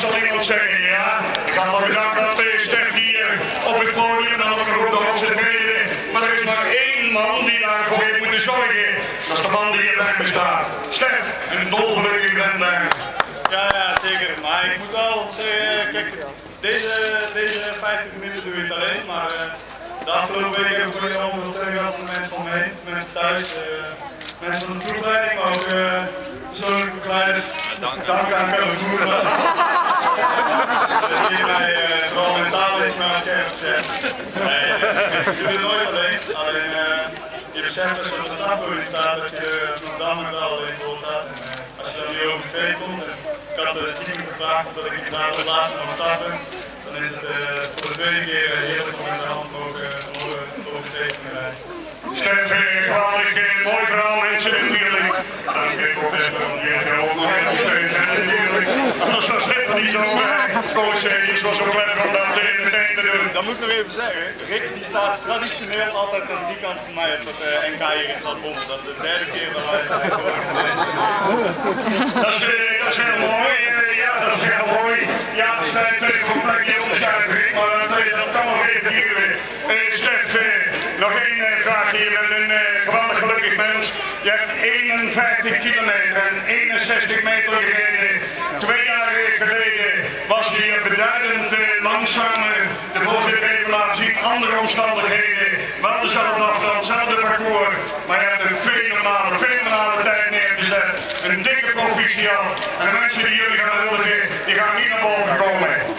zal iemand zeggen, ja, ik had wel gedacht dat uh, Stef hier op het podium, dan ook nog op de hoogste treden. Maar er is maar één man die daarvoor heeft moeten zorgen. Dat is de man die hier bij me staat. Stef, een dolgelukkig bent daar. Ja, ja, zeker. Maar ik moet wel zeggen, kijk, deze, deze 50 minuten doe ik het alleen, maar uh, de afgelopen week heb ik ook heel veel steun gehad van mensen om me heen, mensen thuis, uh, mensen van de ploegleiding, maar ook uh, persoonlijke begeleiders. Dank aan Kevin Voerman. Die mij vooral mentaal heeft mij aan het scherp gezet. Nee, je het nooit alleen, alleen je beseft als je op de dat je van Dam en wel in staat. Als je dan hier over de twee komt, en ik had de stiekem gevraagd omdat ik inderdaad het laatste mag starten, dan is het uh, voor de tweede keer heerlijk om in de hand mogen over de te rijden. Stef, geweldig, mooi verhaal mensen natuurlijk. Dank je voor het je ook nog even steun natuurlijk. Anders was het niet zo koos, je was zo lekker om dat meteen te doen. Dat moet ik nog even zeggen, Rick die staat traditioneel altijd aan die kant van mij op het uh, NK hier in Zandbom. Dat is de derde keer dat wij dat, is, uh, dat is heel mooi, uh, ja dat is heel mooi. Ja, het is natuurlijk een plekje maar dat, kan nog even duren. Stef, nog één vraag hier met een geweldig gelukkig mens. Je hebt 51 kilometer en 61 meter gereden. Hier beduidend langzamer. De voorzitter heeft laten zien andere omstandigheden. Wel dezelfde afstand, hetzelfde parcours. Maar je hebt een fenomenale, fenomenale tijd neergezet. Een dikke proficiat. En de mensen die jullie gaan huldigen, die gaan niet naar boven komen.